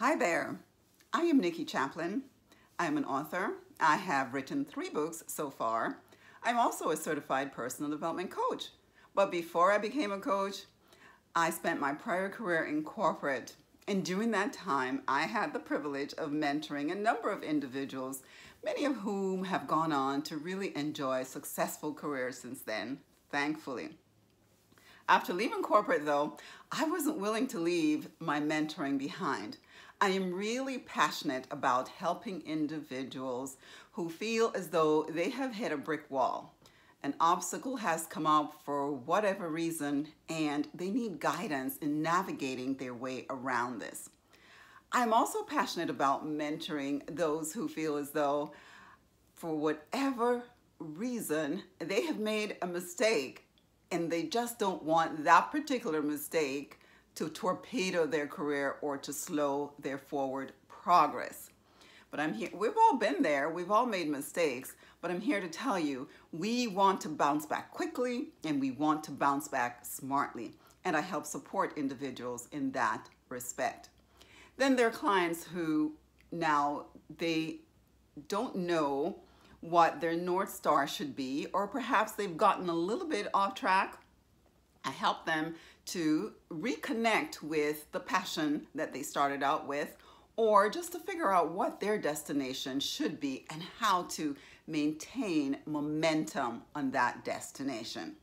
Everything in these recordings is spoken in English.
Hi there, I am Nikki Chaplin. I'm an author. I have written three books so far. I'm also a certified personal development coach. But before I became a coach, I spent my prior career in corporate. And during that time, I had the privilege of mentoring a number of individuals, many of whom have gone on to really enjoy successful careers since then, thankfully. After leaving corporate though, I wasn't willing to leave my mentoring behind. I am really passionate about helping individuals who feel as though they have hit a brick wall. An obstacle has come up for whatever reason and they need guidance in navigating their way around this. I'm also passionate about mentoring those who feel as though for whatever reason they have made a mistake and they just don't want that particular mistake to torpedo their career or to slow their forward progress. But I'm here, we've all been there, we've all made mistakes, but I'm here to tell you, we want to bounce back quickly and we want to bounce back smartly. And I help support individuals in that respect. Then there are clients who now they don't know what their North Star should be, or perhaps they've gotten a little bit off track I help them to reconnect with the passion that they started out with or just to figure out what their destination should be and how to maintain momentum on that destination.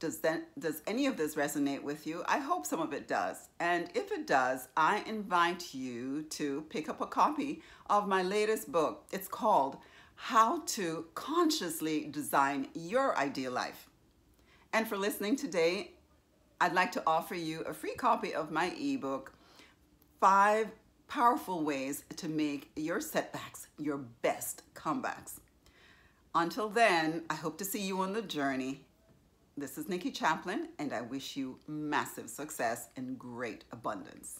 Does, that, does any of this resonate with you? I hope some of it does. And if it does, I invite you to pick up a copy of my latest book. It's called How to Consciously Design Your Ideal Life. And for listening today, I'd like to offer you a free copy of my ebook, Five Powerful Ways to Make Your Setbacks Your Best Comebacks. Until then, I hope to see you on the journey. This is Nikki Chaplin, and I wish you massive success and great abundance.